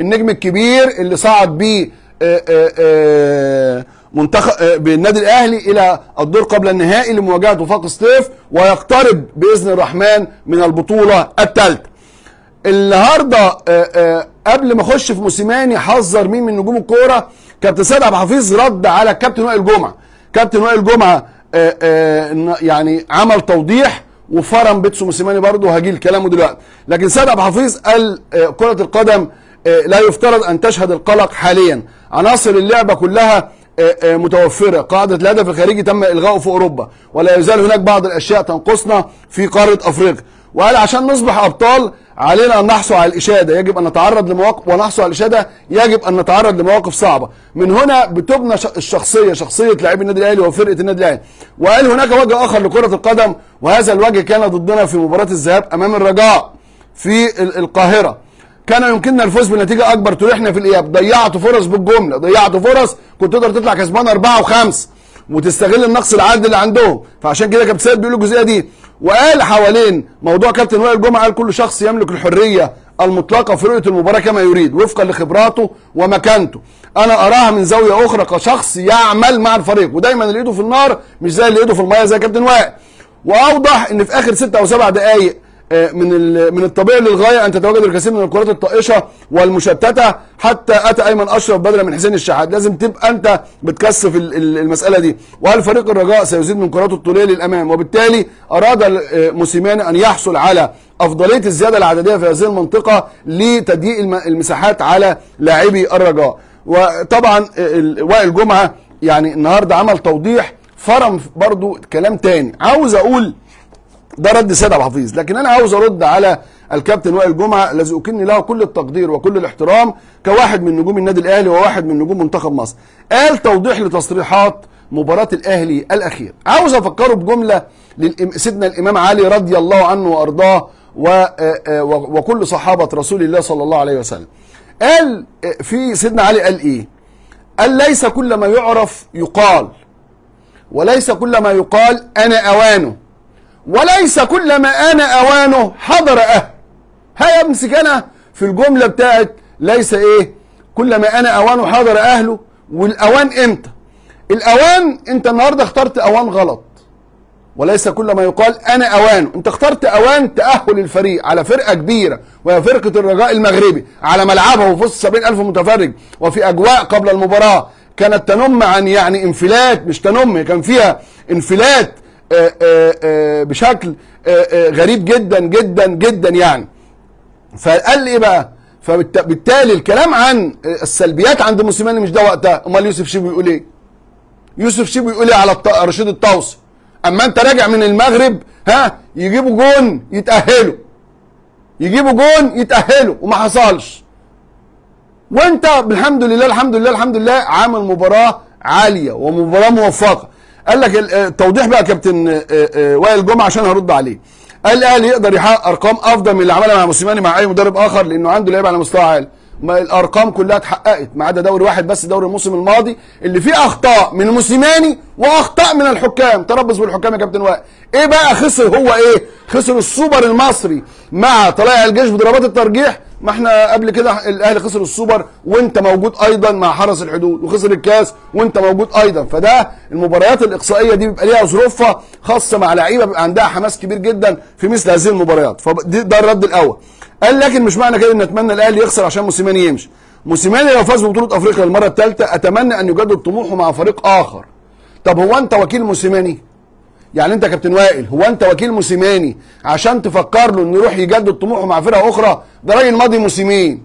النجم الكبير اللي صعد بيه آه، آه، آه، منتخب بالنادي الأهلي إلى الدور قبل النهائي لمواجهة وفاق سطيف ويقترب بإذن الرحمن من البطولة الثالثة. النهارده قبل ما أخش في موسيماني حذر مين من نجوم الكورة كابتن سيد عبد الحفيظ رد على كابتن وائل جمعة. كابتن وائل جمعة يعني عمل توضيح وفرم بيتسو موسيماني برضه هجي لكلامه دلوقتي. لكن سيد عبد الحفيظ قال كرة القدم لا يفترض أن تشهد القلق حاليا. عناصر اللعبة كلها آه، آه، متوفرة. قاعدة الهدف الخارجي تم الغائه في أوروبا. ولا يزال هناك بعض الأشياء تنقصنا في قارة أفريقيا. وقال عشان نصبح أبطال علينا أن نحصل على الإشادة. يجب أن نتعرض لمواقف ونحصل على الإشادة يجب أن نتعرض لمواقف صعبة. من هنا بتبنى ش- الشخصية شخصية لاعبي النادي الأهلي وفرقة النادي الأهلي. وقال هناك وجه آخر لكرة القدم؟ وهذا الوجه كان ضدنا في مباراة الذهاب أمام الرجاء في ال- القاهرة. كان يمكننا الفوز بنتيجة أكبر تريحنا في الإياب. ضيعت فرص بالجملة. ضيعت فرص كنت تقدر تطلع كسبان أربعة وخمسه وتستغل النقص العدد اللي عندهم. فعشان كده كابتن سيد بيقول الجزئية دي. وقال حوالين موضوع كابتن وائل جمعة قال كل شخص يملك الحرية المطلقة في رؤية المباراة كما يريد وفقا لخبراته ومكانته. أنا أراها من زاوية أخرى كشخص يعمل مع الفريق ودايما اللي ايده في النار مش زي اللي ايده في المية زي كابتن وائل. وأوضح إن في آخر ستة أو سبع دقائق من ال- من الطبيعي للغاية أن تتواجد الكثير من الكرات الطائشة والمشتتة حتى أتى أيمن أشرف بدلا من حسين الشحات. لازم تبقى أنت بتكثف ال- ال- المسألة دي. وهل فريق الرجاء سيزيد من كراته الطولية للأمام؟ وبالتالي أراد آه، موسيماني أن يحصل على أفضلية الزيادة العددية في هذه المنطقة لتضييق الم- المساحات على لاعبي الرجاء. وطبعا آه، وائل جمعة يعني النهارده عمل توضيح فرم برضو كلام تاني. عاوز أقول ده رد سيد عبد الحفيظ. لكن أنا عاوز أرد على الكابتن وائل جمعة الذي أكن له كل التقدير وكل الاحترام كواحد من نجوم النادي الأهلي وواحد من نجوم منتخب مصر. قال توضيح لتصريحات مباراة الأهلي الأخير. عاوز أفكره بجملة لسيدنا الإمام علي رضي الله عنه وأرضاه آه، آه، وكل صحابة رسول الله صلى الله عليه وسلم. قال آه، في سيدنا علي قال إيه؟ قال ليس كل ما يعرف يقال وليس كل ما يقال أنا أوانه. وليس كل ما أنا آوانه حضر أهل هيا أمسك أنا في الجملة بتاعت ليس إيه؟ كل ما أنا آوانه حضر أهله والآوان إمتى؟ الآوان أنت النهارده اخترت آوان غلط. وليس كل ما يقال أنا اوانه أنت اخترت آوان تأهل الفريق على فرقة كبيرة وهي فرقة الرجاء المغربي على ملعبها وفي وسط 70000 متفرج وفي أجواء قبل المباراة كانت تنم عن يعني انفلات مش تنم كان فيها انفلات. بشكل آه، آه، غريب جدا جدا جدا يعني. فقال لي إيه بقى؟ فبالتالي الكلام عن السلبيات عند موسيماني مش ده وقتها. أمال يوسف شيبو يقول إيه؟ يوسف شيبو يقول إيه على رشيد الطوسي أما أنت راجع من المغرب ها يجيبوا جون يتأهلوا. يجيبوا جون يتأهلوا وما حصلش. وأنت بالحمد لله الحمد لله الحمد لله عامل مباراه عالية ومباراة موفقة. قال لك ال- التوضيح بقى يا كابتن آه، آه، وائل جمعة عشان هرد عليه. قال الاهلي يقدر يحقق أرقام أفضل من اللي عملها مع موسيماني مع أي مدرب آخر لأنه عنده لعيبة على مستوى عالي. ما الأرقام كلها اتحققت ما عدا دوري واحد بس دوري الموسم الماضي اللي فيه أخطاء من موسيماني وأخطاء من الحكام. تربص بالحكام يا كابتن وائل. إيه بقى خسر هو إيه؟ خسر السوبر المصري مع طلائع الجيش بضربات الترجيح ما إحنا قبل كده الأهلي خسر السوبر وانت موجود أيضا مع حرس الحدود وخسر الكاس وانت موجود أيضا. فده المباريات الإقصائية دي بيبقى ليها ظروفها خاصة مع لعيبة بيبقى عندها حماس كبير جدا في مثل هذه المباريات. فده الرد الأول. قال لكن مش معنى كده إن أتمنى الأهلي يخسر عشان موسيماني يمشي. موسيماني لو فاز ببطولة أفريقيا للمره الثالثة أتمنى أن يجدد طموحه مع فريق آخر. طب هو أنت وكيل موسيماني؟ يعني انت كابتن وائل هو انت وكيل موسيماني عشان تفكر له إنه يروح يجدد طموحه مع فرقة أخرى؟ ده راجل ماضي موسمين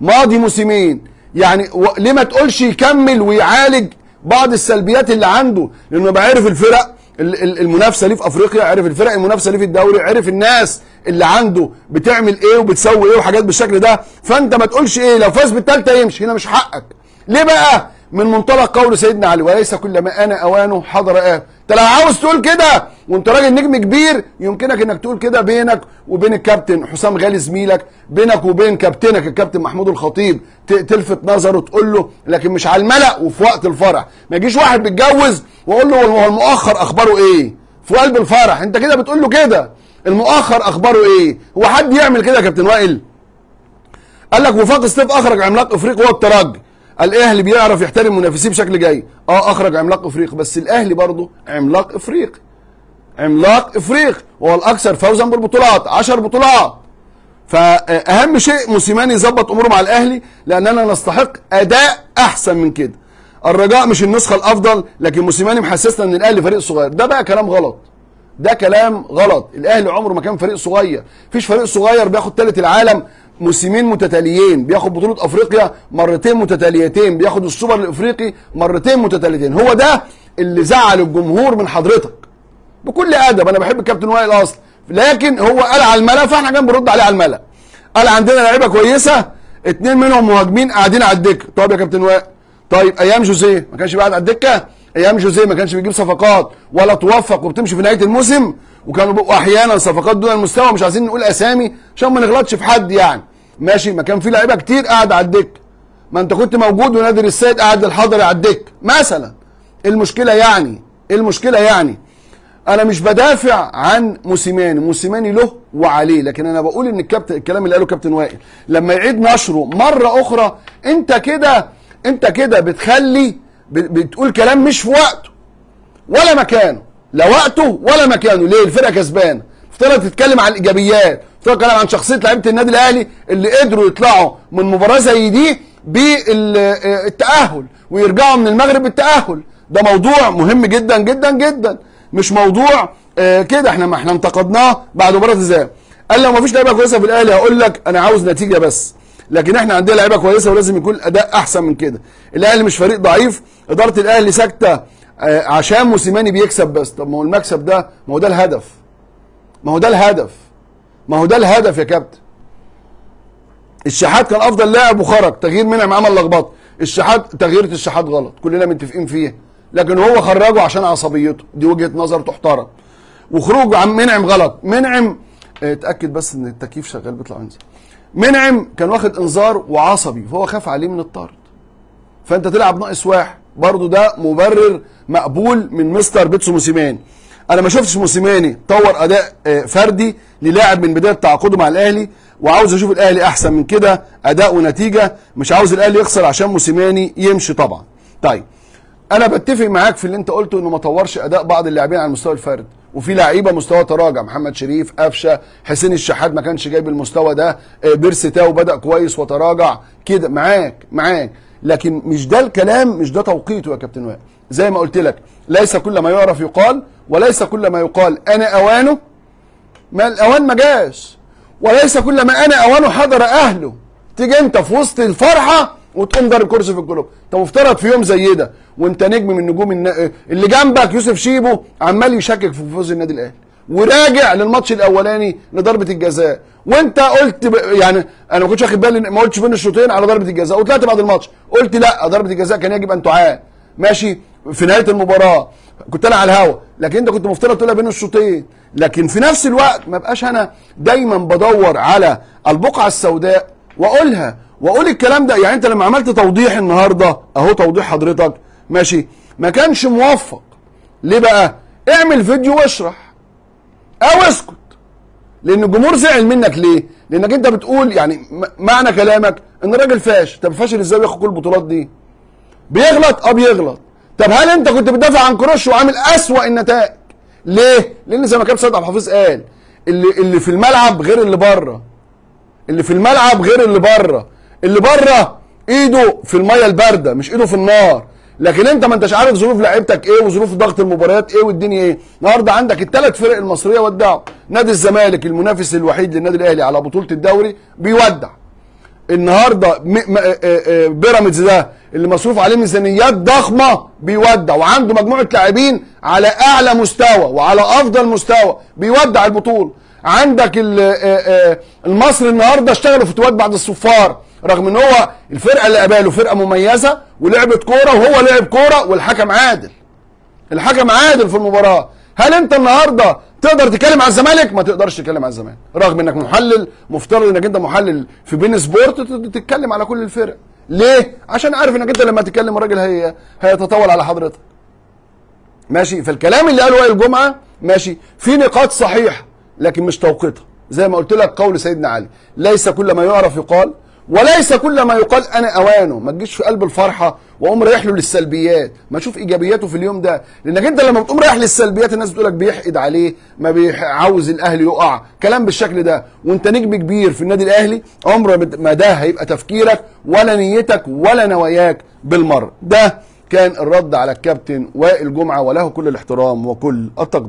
ماضي موسمين. يعني و... ليه ما تقولش يكمل ويعالج بعض السلبيات اللي عنده؟ لأنه بقى عرف الفرق ال- ال- المنافسة ليه في أفريقيا عرف الفرق المنافسة ليه في الدوري عرف الناس اللي عنده بتعمل إيه وبتسوي إيه وحاجات بالشكل ده. فأنت ما تقولش إيه لو فاز بالثالثه يمشي هنا مش حقك. ليه بقى؟ من منطلق قول سيدنا علي وليس كل ما أنا أوانه حضر آه انت لو عاوز تقول كده وأنت راجل نجم كبير يمكنك إنك تقول كده بينك وبين الكابتن حسام غالي زميلك بينك وبين كابتنك الكابتن محمود الخطيب. تلفت نظره تقول له لكن مش على الملأ وفي وقت الفرح. ما يجيش واحد بيتجوز واقول له هو المؤخر أخباره إيه؟ في قلب الفرح. أنت كده بتقول له كده. المؤخر أخباره إيه؟ هو حد يعمل كده يا كابتن وائل؟ قال لك وفاق ستيف أخرج عملاق افريقي هو الترجي الاهلي بيعرف يحترم منافسيه بشكل جيد. آه أخرج عملاق افريقي بس الاهلي برضه عملاق افريقي عملاق افريقي وهو الاكثر فوزا بالبطولات 10 بطولات. فأهم شيء موسيماني يظبط أموره مع الأهلي لأننا نستحق أداء أحسن من كده. الرجاء مش النسخة الأفضل لكن موسيماني محسسنا إن الأهلي فريق صغير. ده بقى كلام غلط. ده كلام غلط. الأهلي عمره ما كان فريق صغير. مفيش فريق صغير بياخد ثالث العالم موسمين متتاليين. بياخد بطولة أفريقيا مرتين متتاليتين. بياخد السوبر الإفريقي مرتين متتاليتين. هو ده اللي زعل الجمهور من حضرتك. بكل أدب. أنا بحب الكابتن وائل أصلا لكن هو قال على الملأ فإحنا كان بنرد عليه على الملأ. قال عندنا لعيبة كويسة اتنين منهم مهاجمين قاعدين على الدكة. طب يا كابتن وائل. طيب أيام جوزيه ما كانش بيقعد على الدكة؟ أيام جوزيه ما كانش بيجيب صفقات ولا توفق وبتمشي في نهاية الموسم؟ وكانوا بيبقوا أحيانا صفقات دون المستوى مش عايزين نقول أسامي عشان ما نغلطش في حد يعني. ماشي ما كان في لعيبة كتير قاعدة على الدكة. ما انت كنت موجود ونادر السيد قاعد الحضري على الدكة. مثلا المشكلة يعني المشكلة يعني أنا مش بدافع عن موسيماني. موسيماني له وعليه لكن أنا بقول إن الكابتن الكلام اللي قاله كابتن وائل لما يعيد نشره مرة أخرى أنت كده أنت كده بتخلي بتقول كلام مش في وقته ولا مكانه. لا وقته ولا مكانه. ليه؟ الفرقة كسبانة. افترض تتكلم عن الإيجابيات افترض تتكلم عن شخصية لعيبة النادي الأهلي اللي قدروا يطلعوا من مباراة زي دي بالتاهل ويرجعوا من المغرب بالتاهل ده موضوع مهم جدا جدا جدا. مش موضوع آه كده. إحنا ما إحنا انتقدناه بعد مباراة الذهاب. قال لو ما فيش لعيبة كويسة في الأهلي هقول لك أنا عاوز نتيجة بس. لكن إحنا عندنا لعيبة كويسة ولازم يكون الاداء أحسن من كده. الأهلي مش فريق ضعيف. إدارة الأهلي ساكتة. آه عشان موسيماني بيكسب بس طب ما هو المكسب ده ما هو ده الهدف. ما هو ده الهدف. ما هو ده الهدف يا كابتن. الشحات كان أفضل لاعب وخرج تغيير منعم عمل لخبطة. الشحات تغييرة الشحات غلط كلنا متفقين فيها. لكن هو خرجه عشان عصبيته. دي وجهة نظر تحترم. وخروج عن منعم غلط. منعم اتأكد بس إن التكييف شغال بيطلع ينزل منعم كان واخد إنذار وعصبي فهو خاف عليه من الطرد. فأنت تلعب ناقص واحد. برضه ده مبرر مقبول من مستر بيتسو موسيماني. أنا ما شفتش موسيماني طور أداء فردي للاعب من بداية تعاقده مع الأهلي وعاوز أشوف الأهلي أحسن من كده أداء ونتيجة. مش عاوز الأهلي يخسر عشان موسيماني يمشي طبعا. طيب أنا بتفق معاك في اللي أنت قلته إنه ما طورش أداء بعض اللاعبين على المستوى الفردي وفي لعيبة مستوى تراجع محمد شريف قفشة حسين الشحات ما كانش جايب المستوى ده بيرسي تاو بدأ كويس وتراجع. كده معاك معاك. لكن مش ده الكلام مش ده توقيته يا كابتن وائل. زي ما قلت لك ليس كل ما يعرف يقال وليس كل ما يقال أنا أوانه. ما الأوان ما جاش. وليس كل ما أنا أوانه حضر أهله. تيجي أنت في وسط الفرحة وتقوم ضارب كرسي في القلوب. طب افترض في يوم زي ده وأنت نجم من نجوم النا... اللي جنبك يوسف شيبو عمال يشكك في فوز النادي الأهلي. وراجع للماتش الأولاني لضربة الجزاء. وانت قلت ب... يعني أنا ما كنتش واخد بالي ما قلتش بين الشوطين على ضربة الجزاء وطلعت بعد الماتش قلت لا ضربة الجزاء كان يجب أن تعاد ماشي؟ في نهاية المباراة. كنت أنا على الهوا لكن أنت كنت مفترض تقولها بين الشوطين. لكن في نفس الوقت ما بقاش أنا دايما بدور على البقعة السوداء وأقولها. وأقول الكلام ده يعني أنت لما عملت توضيح النهارده أهو توضيح حضرتك. ماشي؟ ما كانش موفق. ليه بقى؟ اعمل فيديو واشرح. أو اسكت. لأن الجمهور زعل منك ليه؟ لأنك أنت بتقول يعني معنى كلامك إن الراجل فاشل. طب فاشل إزاي بياخد كل البطولات دي؟ بيغلط؟ آه بيغلط. طب هل أنت كنت بتدافع عن كروش وعامل أسوأ النتائج؟ ليه؟ لأن زي ما كابتن سيد عبد الحفيظ قال اللي اللي في الملعب غير اللي بره. اللي في الملعب غير اللي بره. اللي بره إيده في المية الباردة مش إيده في النار. لكن انت ما انتش عارف ظروف لعيبتك إيه وظروف ضغط المباريات إيه والدنيا إيه. النهارده عندك الثلاث فرق المصرية ودعوا. نادي الزمالك المنافس الوحيد للنادي الأهلي على بطولة الدوري بيودع. النهارده بيراميدز ده اللي مصروف عليه ميزانيات ضخمة بيودع. وعنده مجموعة لاعبين على أعلى مستوى وعلى أفضل مستوى بيودع البطولة. عندك المصري النهارده اشتغلوا فتوات بعد الصفار. رغم إن هو الفرقة اللي قباله فرقة مميزة ولعبت كورة وهو لعب كورة والحكم عادل. الحكم عادل في المباراة. هل أنت النهارده تقدر تتكلم على الزمالك؟ ما تقدرش تتكلم على الزمالك. رغم إنك محلل مفترض إنك أنت محلل في بين سبورت تتكلم على كل الفرق. ليه؟ عشان عارف إنك أنت لما تتكلم الراجل هي هيتطاول على حضرتك. ماشي؟ فالكلام اللي قاله وائل الجمعه ماشي في نقاط صحيحة لكن مش توقيتها. زي ما قلت لك قول سيدنا علي ليس كل ما يعرف يقال وليس كل ما يقال أنا أوانه. ما تجيش في قلب الفرحة وأقوم رايح له للسلبيات. ما أشوف إيجابياته في اليوم ده. لأنك أنت لما بتقوم رايح للسلبيات الناس بتقول لك بيحقد عليه ما بيعاوز الاهلي يقع. كلام بالشكل ده. وأنت نجم كبير في النادي الأهلي عمر ما ده هيبقى تفكيرك ولا نيتك ولا نواياك بالمرة. ده كان الرد على الكابتن وائل جمعة وله كل الاحترام وكل التقدير.